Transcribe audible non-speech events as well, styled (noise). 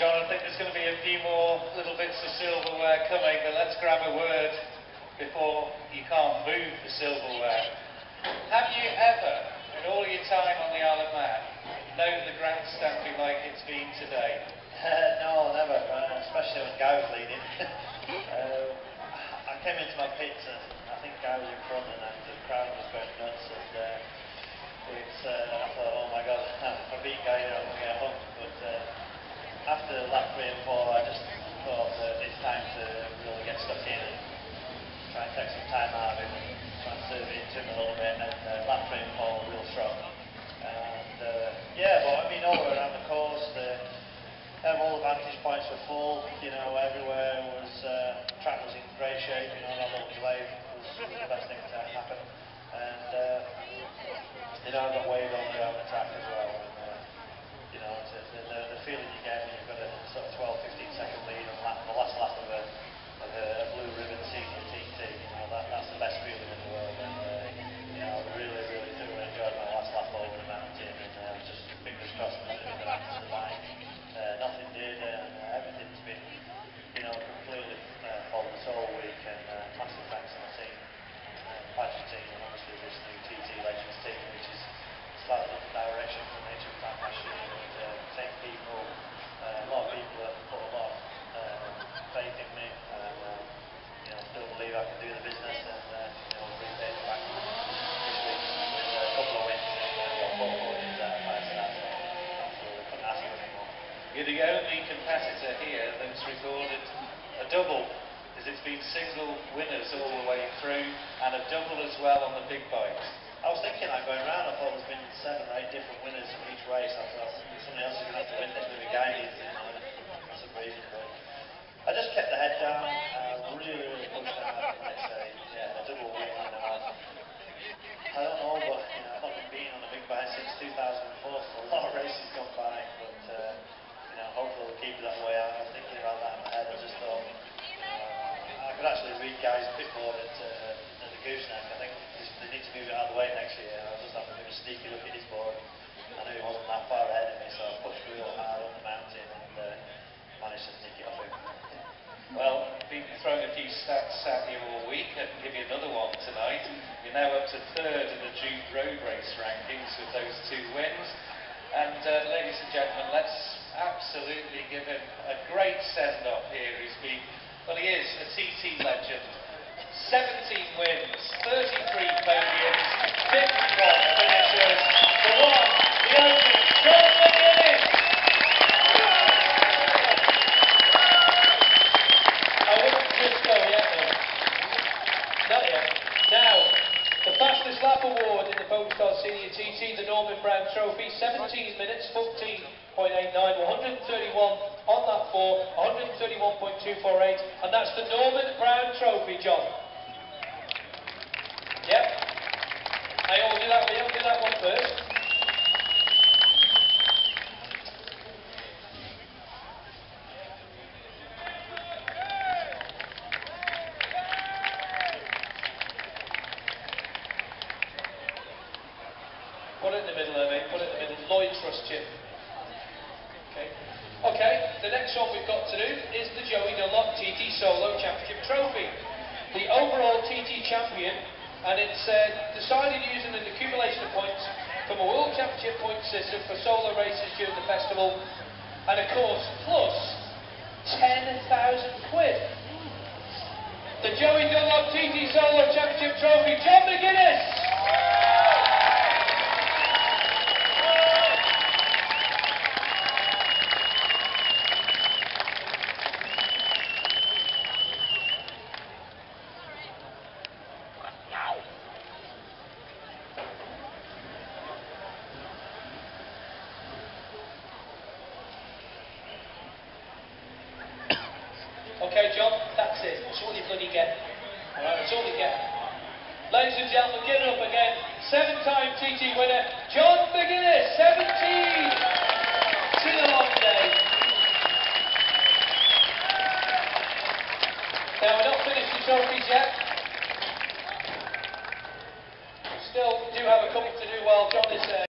John, I think there's going to be a few more little bits of silverware coming, but let's grab a word before you can't move the silverware. Have you ever, in all your time on the Isle of Man, known the grandstand be like it's been today? Uh, (laughs) no, never, uh, especially when Guy was leading. uh, (laughs) I came into my pits and I think Guy was in front and the crowd was going nuts and uh, it's, uh, I thought, oh my god, (laughs) I beat Guy, I'm going to get home. After lap 3 and 4 I just thought that it's time to really get stuck in and try and take some time out of and try and serve it into him a little bit and uh, lap 3 and 4 were real strong. And uh, yeah, but I mean all around the course, the, all the vantage points were full, you know, everywhere was, uh, track was in great shape, you know, that little delay was, was the best thing to happen. And, uh, you know, I got waved all around the track as well. And, uh, you know, the, the, the feeling you get when you've got a sort of 12, 15 second lead on lap, the last lap of a, of a, a blue ribbon senior TT, you know, that, that's the best feeling in the world. And, uh, you know, I really, really thoroughly enjoyed my last lap over the mountain and uh, just fingers crossed nothing was going to happen to the bike. Uh, nothing did and uh, everything's been, you know, completely uh, followed us all week and uh, massive thanks to my team, uh, Patrick team and obviously this new TT Legends team which is slightly different direction from the HM Track last year but uh, same people, uh, a lot of people have put a lot of uh, faith in me and uh, you know, still believe I can do the business and uh, you know, repay it back this week with a couple of wins and uh, well, four points out of five, so that's absolutely couldn't ask for any more. You're the only competitor here that's recorded a double, as it's been single winners all the way through, and a double as well on the big bikes. I was thinking like going around, I thought there's been seven or eight different winners from each race. I thought somebody else is going to have to win this, maybe Guy needs it, you know, for some reason. But I just kept the head down, uh, really, really pushed hard, and like I say, yeah, a double win, you know. I, I don't know, but you know, I've not been beaten on a big bike since 2004, so a lot of races gone by, but uh, you know, hopefully we'll keep it that way. I was thinking about that in my head, I just thought, you know, I could actually read Guy's pitboard at, uh, at the Gooseneck. I think they need to move it out of the way next year. I was just having a bit of a sneaky look at his board. I knew he wasn't that far ahead of me, so I pushed real hard on the mountain and uh, managed to sneak it off him. Well, been throwing a few stats at you all week. I can give you another one tonight. You're now up to third in the Jude Road Race rankings with those two wins. And uh, ladies and gentlemen, let's absolutely give him a great send-off here. He's been, well, he is a TT legend. 17 wins, 33 podiums, 54 finishes. The one, the only, John McGuinness. I wouldn't just go yet, though. Not yet. Now, the fastest lap award in the Polestar Senior TT, the Norman Brown Trophy, 17 minutes, 14.89, 131 on that 4, 131.248, and that's the Norman Brown Trophy, John. Yep. I will do that, we'll do that one first. Put it in the middle it, put it in the middle. Lloyd Trust Chip. Okay. Okay, the next one we've got to do is the Joey Dunlop TT Solo Championship Trophy. The overall TT champion, and it's uh, decided using an accumulation of points from a World Championship point system for solo races during the festival, and of course, plus 10,000 quid. The Joey Dunlop TT Solo Championship Trophy, John McGuinness! weekend. Uh, all right, that's all we get. Ladies and gentlemen, give it up again. Seven-time TT winner, John McGuinness, 17. Sing along day. Now, we're not finished the trophies yet. We still do have a couple to do while John is there.